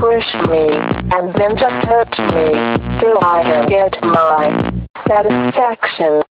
Push me, and then just hurt me, till I get my satisfaction.